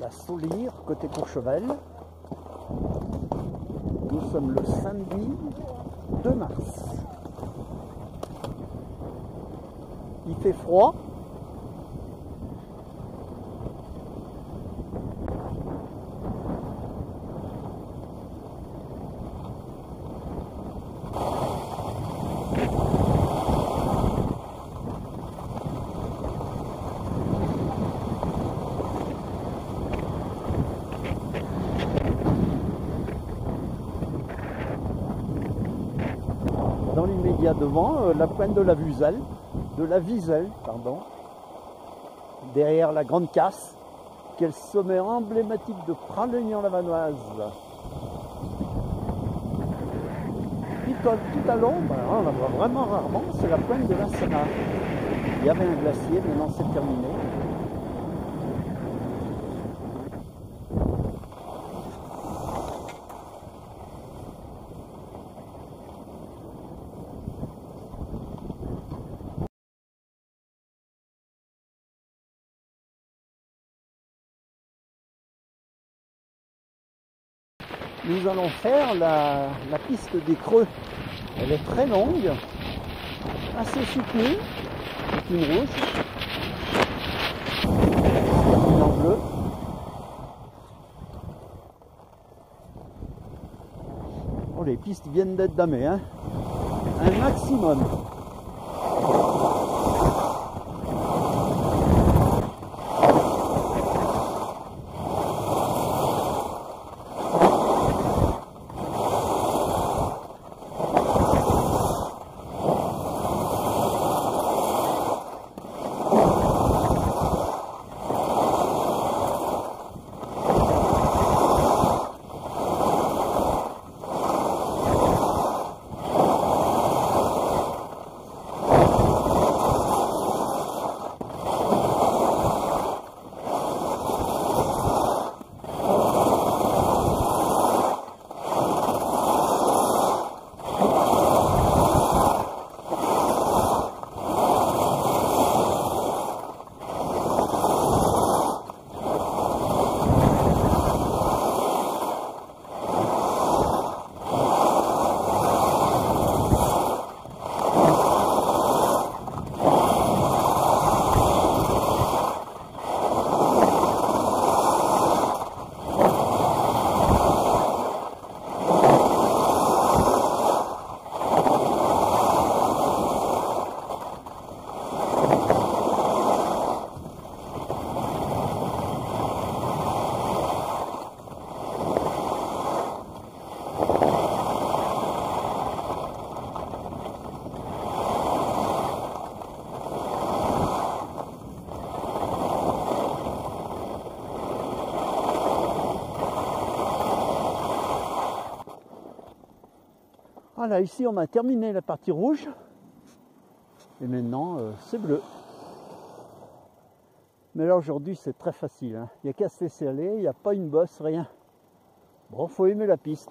la Solire, côté Courchevel. Nous sommes le samedi 2 mars. Il fait froid. Dans l'immédiat devant, euh, la pointe de la Vuselle, de la Viselle, pardon, derrière la Grande Casse, quel sommet emblématique de Pralignan-la-Vanoise. Tout à, tout à l'ombre, hein, on la voit vraiment rarement, c'est la pointe de la Sénat. Il y avait un glacier, maintenant c'est terminé. Nous allons faire la, piste des creux. Elle est très longue, assez soutenue. C'est une rouge. Une en bleu. Oh, les pistes viennent d'être damées. Hein. Un maximum. Voilà, ici on a terminé la partie rouge. Et maintenant euh, c'est bleu. Mais là aujourd'hui c'est très facile. hein. Il n'y a qu'à se laisser aller, il n'y a pas une bosse, rien. Bon, faut aimer la piste.